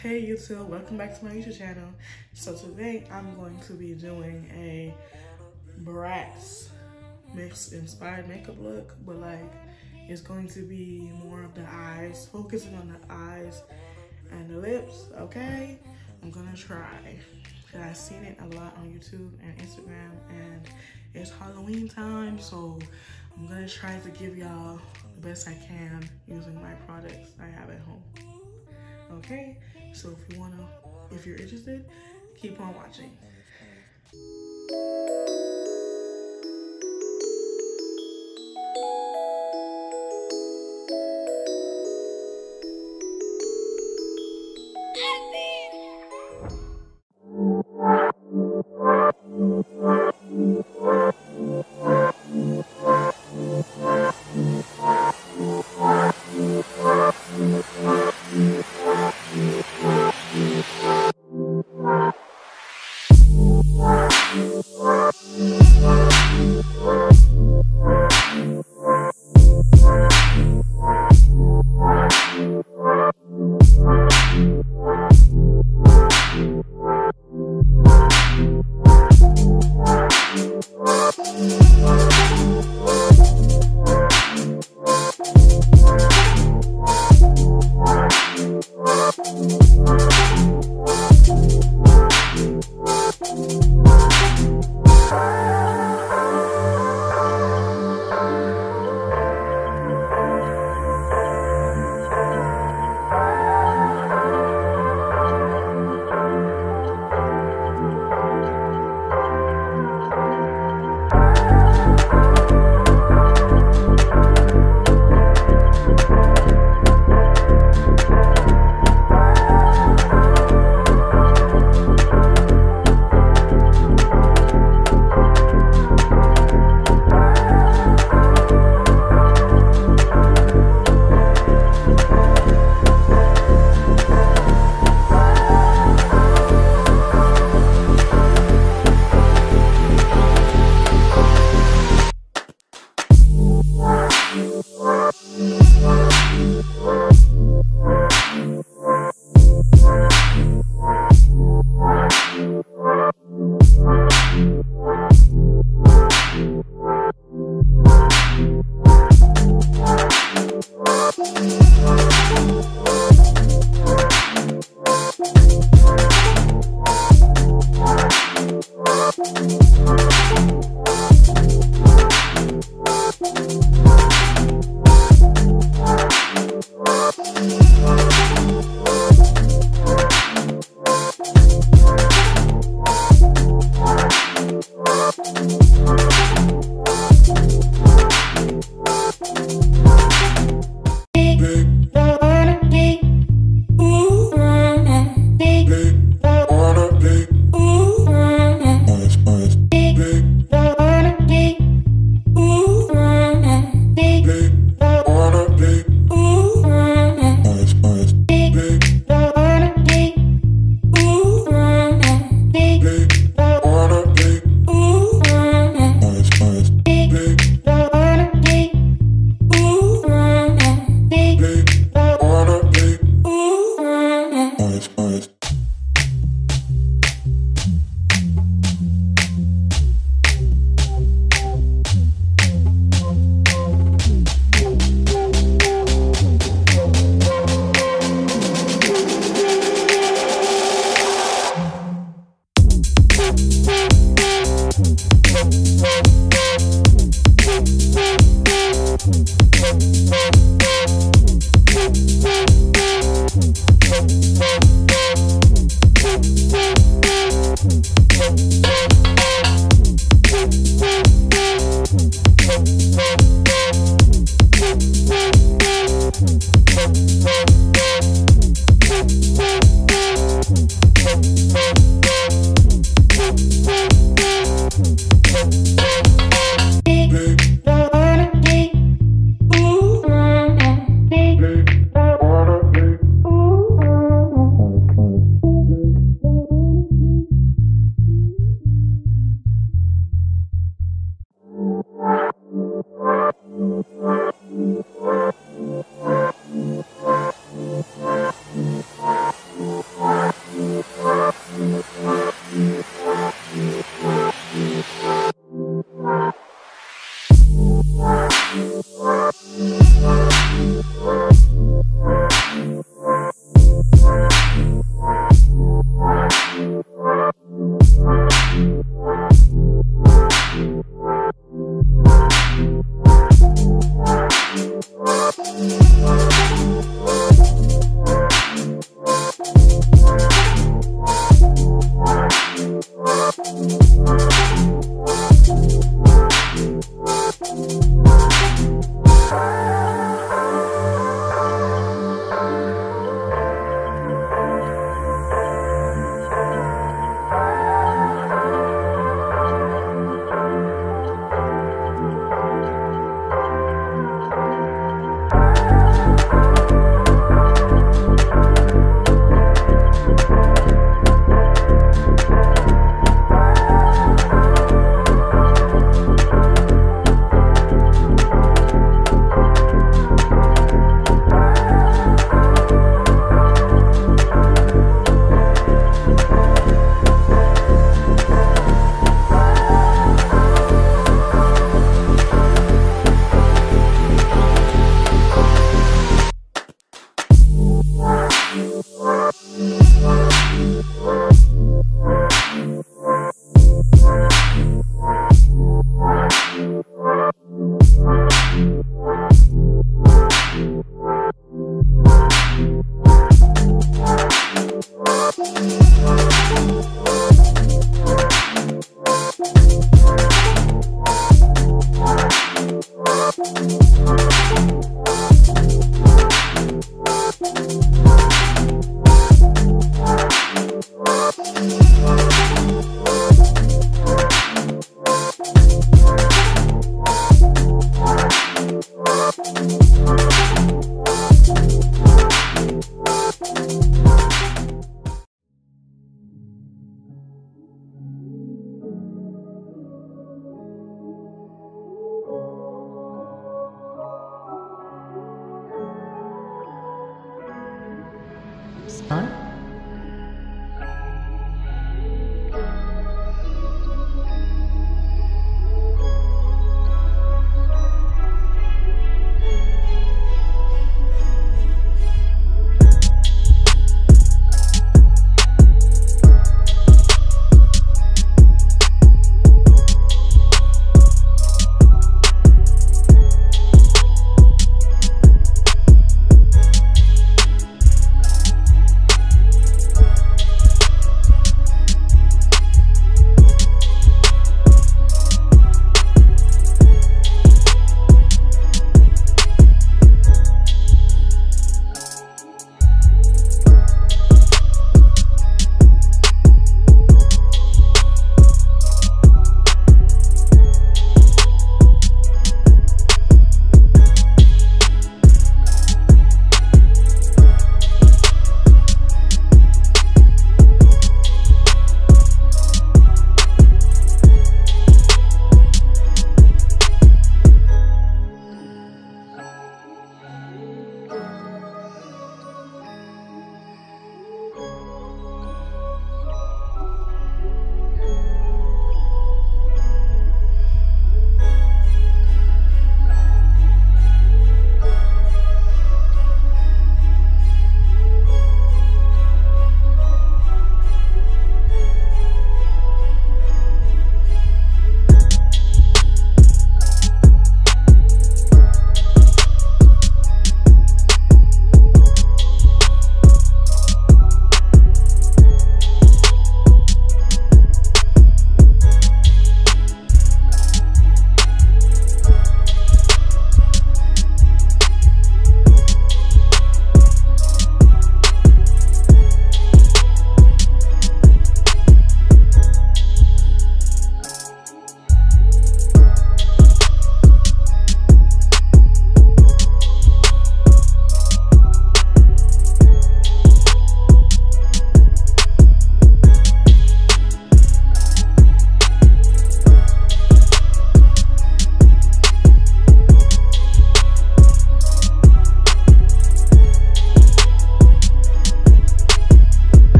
Hey YouTube, welcome back to my YouTube channel. So today I'm going to be doing a Bratz mix inspired makeup look, but like it's going to be more of the eyes, focusing on the eyes and the lips, okay? I'm gonna try. Cause I've seen it a lot on YouTube and Instagram and it's Halloween time, so I'm gonna try to give y'all the best I can using my products I have at home. Okay, so if you wanna, if you're interested, keep on watching. Thank Huh?